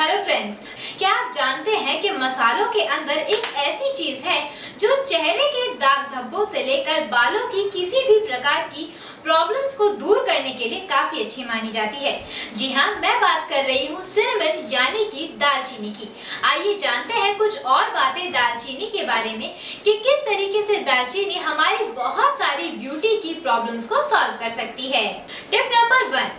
Hello friends क्या आप जानते हैं कि मसालों के अंदर एक ऐसी चीज़ है जो चेहरे के दाग धब्बों से लेकर बालों की किसी भी प्रकार की प्रॉब्लम्स को दूर करने के लिए काफ़ी अच्छी मानी जाती है। जी हाँ मैं बात कर रही हूँ सिनेमन यानी कि दालचीनी की। आइए जानते हैं कुछ और बातें दालचीनी के बारे में कि किस तरीके से दालचीनी हमारी बहुत सारी ब्यूटी की प्रॉब्लम्स को सॉल्व कर सकती है। टिप नंबर वन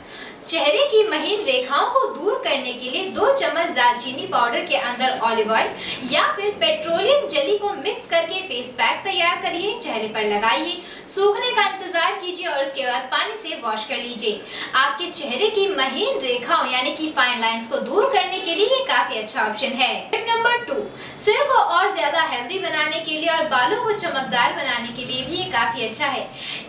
चेहरे की महीन रेखाओं को दूर करने के लिए दो चम्मच दालचीनी पाउडर के अंदर ऑलिव ऑयल या फिर पेट्रोलियम जली को मिक्स करके फेस पैक तैयार करिए, चेहरे पर लगाइए। सूखने का इंतज़ार कीजिए और उसके बाद पानी से वॉश कर लीजिए। आपके चेहरे की महीन रेखाओं, यानी कि फाइन लाइंस को दूर करने के लिए ये काफ़ी अच्छा ऑप्शन है। टिप नंबर टू सिर को ज़्यादा हेल्दी बनाने के लिए और बालों को चमकदार बनाने के लिए भी ये काफ़ी अच्छा है।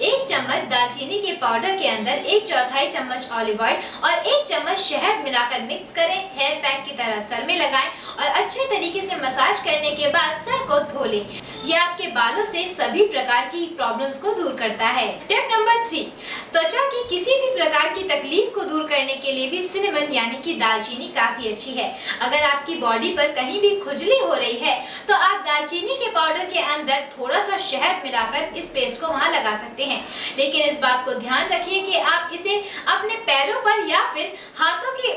एक चम्मच दालचीनी के पाउडर के अंदर एक चौथाई चम्मच ऑलिव ऑयल और एक चम्मच शहद मिलाकर मिक्स करें। हेयर पैक की तरह सर में लगाएँ और अच्छे तरीके से मसाज करने के बाद सर को धो लें। यह आपके बालों से सभी प्रकार की प्रॉब्लम्स को दूर करता है। टिप नंबर थ्री त्वचा की किसी भी प्रकार की तकलीफ़ करने के लिए भी सिनेमन यानी कि दालचीनी काफ़ी अच्छी है। अगर आपकी बॉडी पर कहीं भी खुजली हो रही है तो आप दालचीनी के पाउडर के अंदर थोड़ा सा शहद मिलाकर इस पेस्ट को वहाँ लगा सकते हैं। लेकिन इस बात को ध्यान रखिए कि आप इसे अपने पैरों पर या फिर हाथों की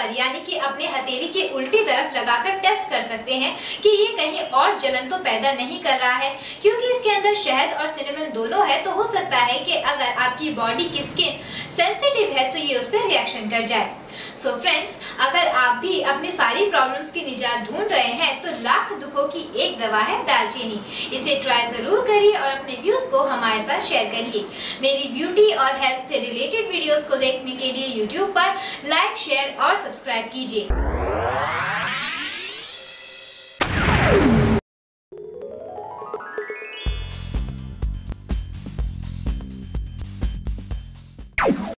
पर, यानी कि अपने हथेली के उल्टी तरफ़ लगाकर टेस्ट कर सकते हैं कि ये कहीं और जलन तो पैदा नहीं कर रहा है। क्योंकि इसके अंदर शहद और सिनेमन दोनों है तो हो सकता है कि अगर आपकी बॉडी की स्किन सेंसिटिव है तो ये उस पर रिएक्शन कर जाए। सो so फ्रेंड्स अगर आप भी अपने सारी प्रॉब्लम्स की निजात ढूंढ रहे हैं तो लाख दुखों की एक दवा है दालचीनी। इसे ट्राई ज़रूर करिए और अपने व्यूज़ को हमारे साथ शेयर करिए। मेरी ब्यूटी और हेल्थ से रिलेटेड वीडियो को देखने के लिए यूट्यूब पर लाइक शेयर और सब्सक्राइब कीजिए।